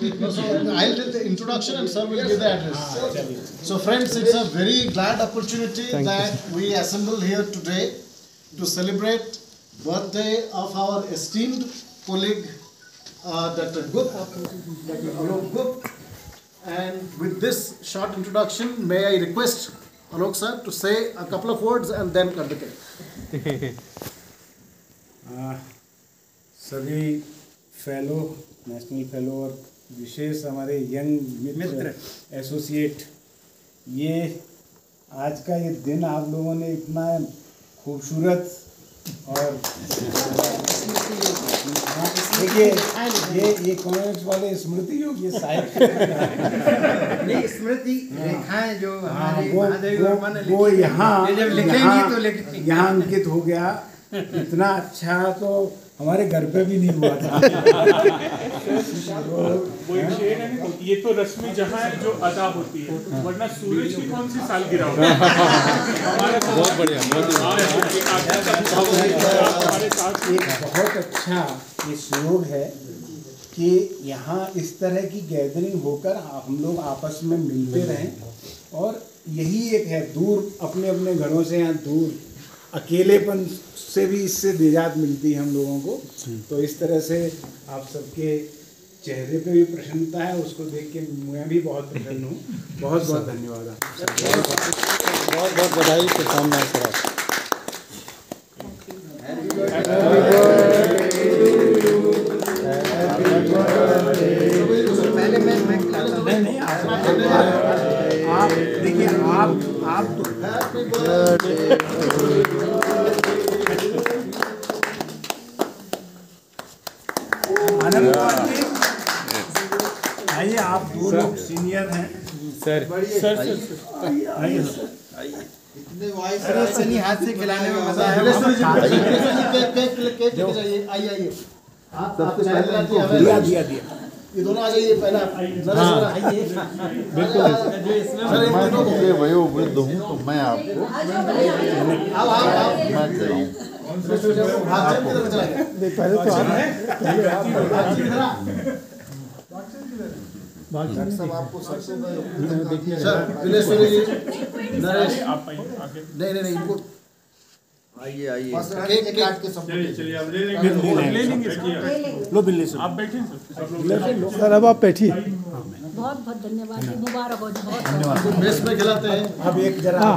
No, so I'll do the introduction and sir will give the address. So friends, it's a very glad opportunity that we assemble here today to celebrate birthday of our esteemed colleague, uh, Dr. Gupta, Dr. Alok Gupta. And with this short introduction, may I request Alok sir to say a couple of words and then cut the cake. आ, सभी fellow national fellow और विशेष हमारे young मित्र associate ये आज का ये दिन आप लोगों ने इतना खूबसूरत और देखिए ये ये कॉमेंट्स वाले स्मृति योग ये साहित्य नहीं स्मृति रेखाएँ जो हाँ, हमारे वो वो वो यहाँ तो यहाँ अंकित हो गया। इतना अच्छा तो हमारे घर पे भी नहीं हुआ था। वो एक शेर है ये तो रस्मी जहाँ है जो अदा होती है। वरना सूरज की कौन सी होती है हमारा बहुत बढ़िया बहुत अच्छा ये सुयोग है कि यहाँ इस तरह की गैदरिंग होकर हम लोग आपस में मिलते रहें। और यही एक है दूर अपने अपने घरों से यहाँ दूर अकेलेपन से भी इससे निजात मिलती है हम लोगों को। तो इस तरह से आप सबके चेहरे पे भी प्रसन्नता है उसको देख के मैं भी बहुत प्रसन्न हूँ बहुत बहुत धन्यवाद बहुत बहुत बधाई शुभकामनाएँ सर आपको। पहले मैं मैं खिलाता नहीं नहीं आप देखिए आप आप तो आनंद आइए आप दो लोग सीनियर हैं। सर। सर सर आइए अरे सनी हाथ से खिलाने में मज़ा जाइए आइए आइए। आप आप चाय पिलाती हैं? दिया दिया दिया। ये दोनों आ जाइए पहले इन दोनों को ये वयोवृद्ध हूँ तो मैं आपको आओ आओ आओ। मैं चलाइए पहले तो आप आपको सरसों सर दिलेश्वरी जी। नरेश। आप आइए आगे। नहीं नहीं नहीं इनको आइए आइए। काट के सबको चलिए अब ले लेंगे ले लेंगे। लो बिल्ली आप सर। सब लोग सर अब आप बैठिए। बहुत बहुत धन्यवाद। मुबारक हो बहुत मेस में खिलाते हैं। अब एक जरा